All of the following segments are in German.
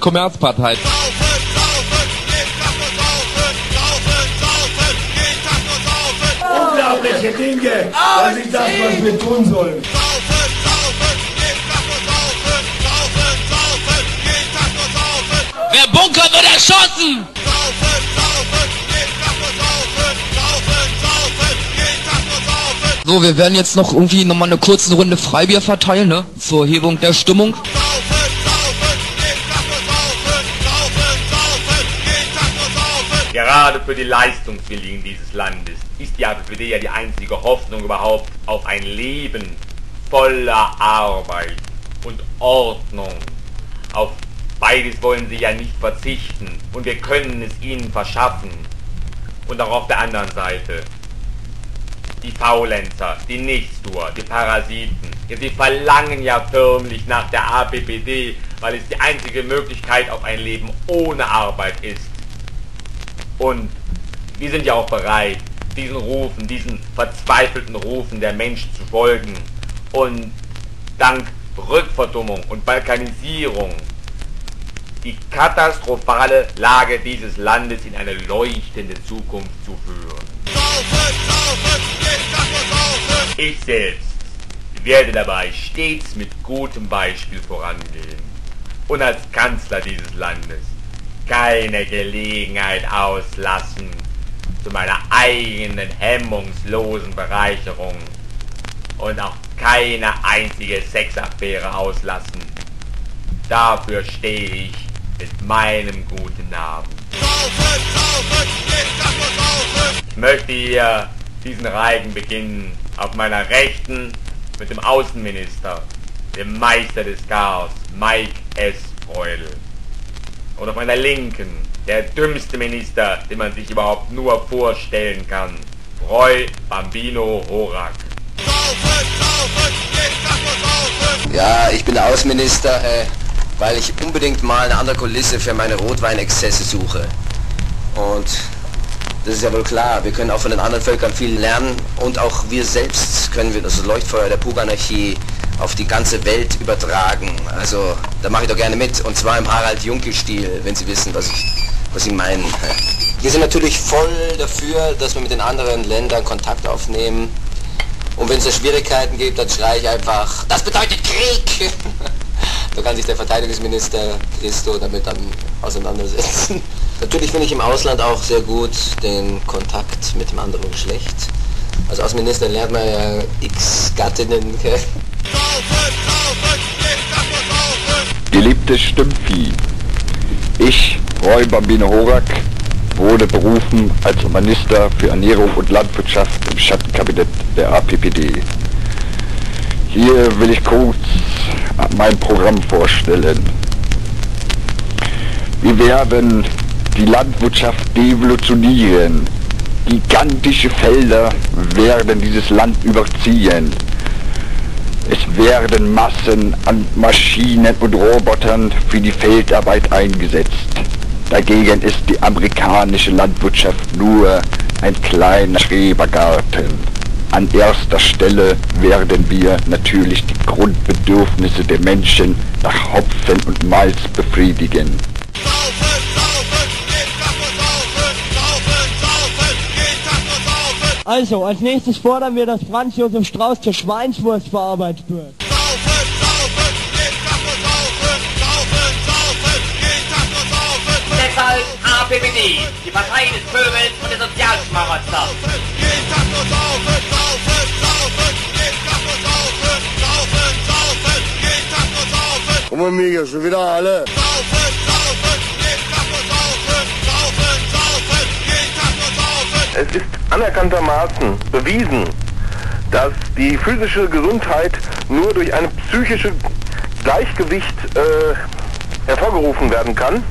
Kommerzpartei. Unglaubliche Dinge, dass ich das, was wir tun sollen. Wer bunkert, wird erschossen! So, wir werden jetzt noch irgendwie nochmal eine kurze Runde Freibier verteilen, ne? Zur Hebung der Stimmung. Gerade für die Leistungswilligen dieses Landes ist die APPD ja die einzige Hoffnung überhaupt auf ein Leben voller Arbeit und Ordnung. Auf beides wollen sie ja nicht verzichten und wir können es ihnen verschaffen. Und auch auf der anderen Seite die Faulenzer, die Nichtstuer, die Parasiten. Ja, sie verlangen ja förmlich nach der APPD, weil es die einzige Möglichkeit auf ein Leben ohne Arbeit ist. Und wir sind ja auch bereit, diesen Rufen, diesen verzweifelten Rufen der Menschen zu folgen. Und dank Rückverdummung und Balkanisierung die katastrophale Lage dieses Landes in eine leuchtende Zukunft zu führen. Ich selbst werde dabei stets mit gutem Beispiel vorangehen und als Kanzler dieses Landes keine Gelegenheit auslassen zu meiner eigenen hemmungslosen Bereicherung und auch keine einzige Sexaffäre auslassen. Dafür stehe ich mit meinem guten Namen. Ich möchte hier diesen Reigen beginnen auf meiner Rechten mit dem Außenminister, dem Meister des Chaos, Mike S. Freudel und auf meiner Linken der dümmste Minister, den man sich überhaupt nur vorstellen kann. Roy Bambino Horak. Ja, ich bin der Außenminister, äh, weil ich unbedingt mal eine andere Kulisse für meine Rotweinexzesse suche. Und das ist ja wohl klar, wir können auch von den anderen Völkern viel lernen und auch wir selbst können wir das Leuchtfeuer der Pubanarchie auf die ganze Welt übertragen. Also da mache ich doch gerne mit und zwar im Harald Junke-Stil, wenn Sie wissen, was ich, was Sie meinen. Wir sind natürlich voll dafür, dass wir mit den anderen Ländern Kontakt aufnehmen. Und wenn es da Schwierigkeiten gibt, dann schreie ich einfach, das bedeutet Krieg! da kann sich der Verteidigungsminister Christo damit dann auseinandersetzen. Natürlich finde ich im Ausland auch sehr gut den Kontakt mit dem anderen Geschlecht. Also als Minister lernt man ja x Gattinnen kennen. Geliebtes Stimmvieh, ich, Roy Bambino Horak, wurde berufen als Minister für Ernährung und Landwirtschaft im Schattenkabinett der APPD. Hier will ich kurz mein Programm vorstellen. Wir werden die Landwirtschaft devolutionieren. Gigantische Felder werden dieses Land überziehen. Es werden Massen an Maschinen und Robotern für die Feldarbeit eingesetzt. Dagegen ist die amerikanische Landwirtschaft nur ein kleiner Schrebergarten. An erster Stelle werden wir natürlich die Grundbedürfnisse der Menschen nach Hopfen und Malz befriedigen. Also, als nächstes fordern wir, dass Franz Josef Strauß zur Schweinswurst verarbeitet wird. Deshalb APPD, die Partei des Pöbels und der Sozialschmarotzer. Kommen wir hier schon wieder alle. Es ist anerkanntermaßen bewiesen, dass die physische Gesundheit nur durch ein psychisches Gleichgewicht äh, hervorgerufen werden kann.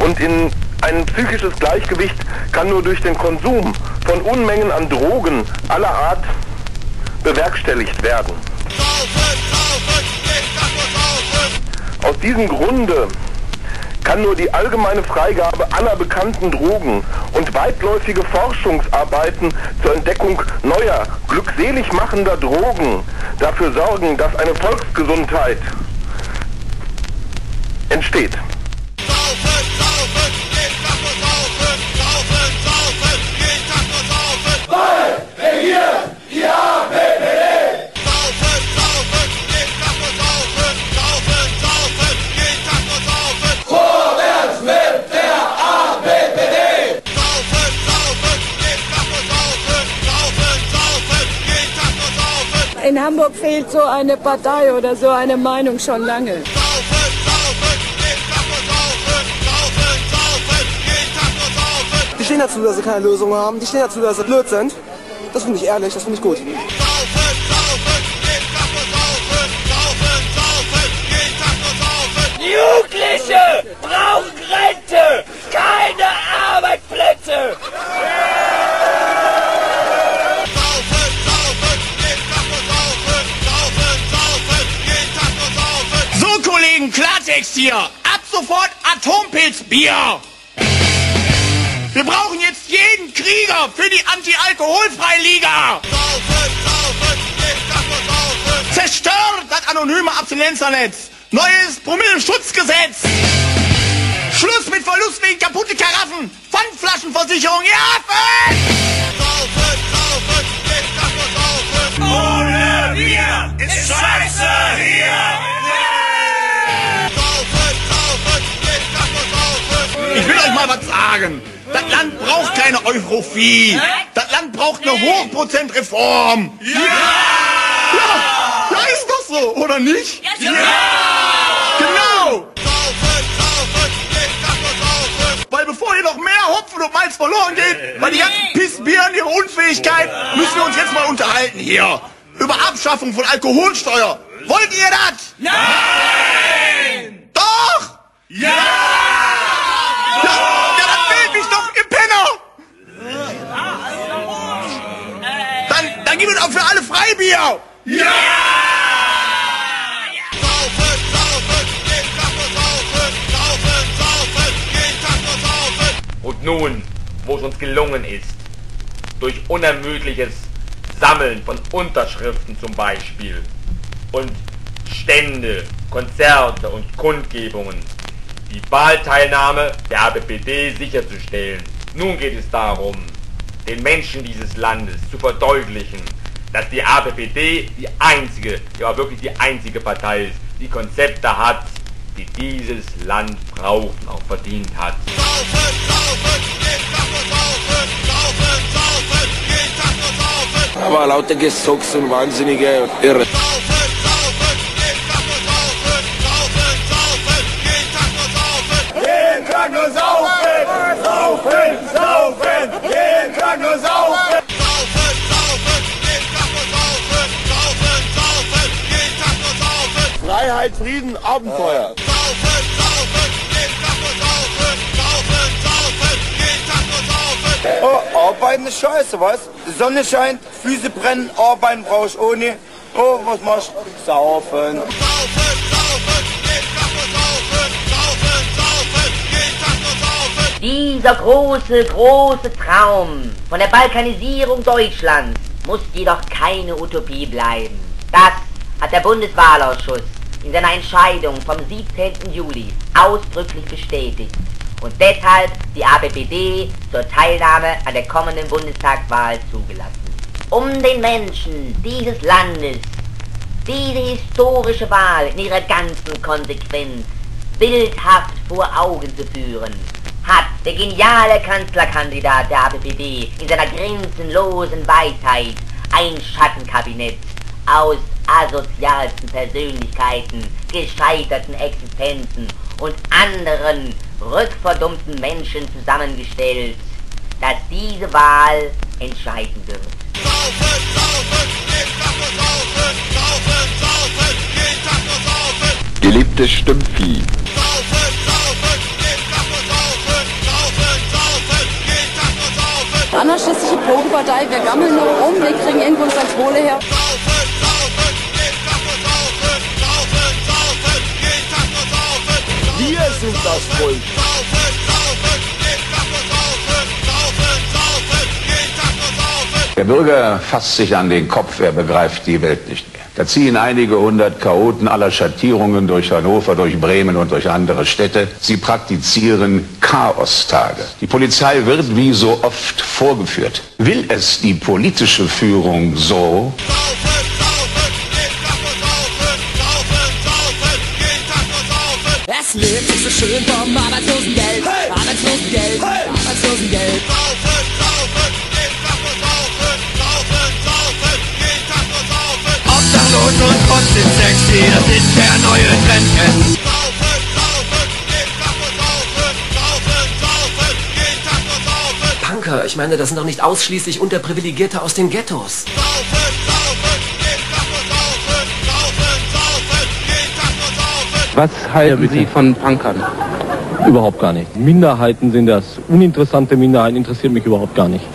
Und in ein psychisches Gleichgewicht kann nur durch den Konsum von Unmengen an Drogen aller Art bewerkstelligt werden. Aus diesem Grunde kann nur die allgemeine Freigabe aller bekannten Drogen und weitläufige Forschungsarbeiten zur Entdeckung neuer, glückselig machender Drogen dafür sorgen, dass eine Volksgesundheit entsteht. Fehlt so eine Partei oder so eine Meinung schon lange. Die stehen dazu, dass sie keine Lösung haben. Die stehen dazu, dass sie blöd sind. Das finde ich ehrlich, das finde ich gut. Atompilzbier. Wir brauchen jetzt jeden Krieger für die Anti-Alkoholfreiliga. Zerstört das anonyme Abstinenzernetz. Neues Promilleschutzgesetz. Schluss mit Verlust wegen kaputte Karaffen. Pfandflaschenversicherung. Ja, Fett! Ohne Bier ist Scheiße hier. Mal was sagen. Das Land braucht keine Europhie. Das Land braucht eine Hochprozentreform. Ja! Ja, ja ist doch so, oder nicht? Ja! Genau! Weil bevor hier noch mehr Hopfen und Malz verloren geht, weil die ganzen Pissbieren ihre Unfähigkeit, müssen wir uns jetzt mal unterhalten hier. Über Abschaffung von Alkoholsteuer. Wollt ihr das? Nein! Doch! Ja, ja dann wählt mich doch, ihr Penner! Es auch für alle Freibier! Ja! Und nun, wo es uns gelungen ist, durch unermüdliches Sammeln von Unterschriften zum Beispiel und Stände, Konzerte und Kundgebungen, die Wahlteilnahme der ABPD sicherzustellen. Nun geht es darum, den Menschen dieses Landes zu verdeutlichen, dass die ABPD die einzige, ja wirklich die einzige Partei ist, die Konzepte hat, die dieses Land braucht und auch verdient hat. Aber lauter Gesocks und wahnsinnige Irre. Freiheit, Frieden, Abenteuer. Oh, arbeiten ist scheiße, was? Die Sonne scheint, Füße brennen, arbeiten brauch ich ohne. Oh, was machst du? Saufen. Dieser große, große Traum von der Balkanisierung Deutschlands muss jedoch keine Utopie bleiben. Das hat der Bundeswahlausschuss in seiner Entscheidung vom 17. Juli ausdrücklich bestätigt und deshalb die ABPD zur Teilnahme an der kommenden Bundestagswahl zugelassen. Um den Menschen dieses Landes diese historische Wahl in ihrer ganzen Konsequenz bildhaft vor Augen zu führen, hat der geniale Kanzlerkandidat der APPD in seiner grenzenlosen Weisheit ein Schattenkabinett aus asozialsten Persönlichkeiten, gescheiterten Existenzen und anderen rückverdummten Menschen zusammengestellt, das diese Wahl entscheiden wird. Geliebtes Stimmvieh. Anarchistische Bodenpartei, wir gammeln nur rum, wir kriegen irgendwo unsere Kohle her. Wir sind das Volk. Der Bürger fasst sich an den Kopf, er begreift die Welt nicht mehr. Da ziehen einige hundert Chaoten aller Schattierungen durch Hannover, durch Bremen und durch andere Städte. Sie praktizieren Chaostage. Die Polizei wird wie so oft vorgeführt. Will es die politische Führung so? lebt, ist so schön vom Arbeitslosengeld. Hey! Arbeitslosengeld, hey! Arbeitslosengeld. Saufen, saufen, jeden Tag nur saufen. Saufen, saufen, jeden Tag nur saufen. Obdachlos und trotzdem sexy, das ist der neue Trend. Saufen, saufen, jeden Tag nur saufen. Saufen, saufen, jeden Tag nur saufen. Danke, ich meine, das sind doch nicht ausschließlich Unterprivilegierte aus den Ghettos. Saufen. Was halten ja, Sie von Punkern? Überhaupt gar nicht. Minderheiten sind das. Uninteressante Minderheiten interessiert mich überhaupt gar nicht.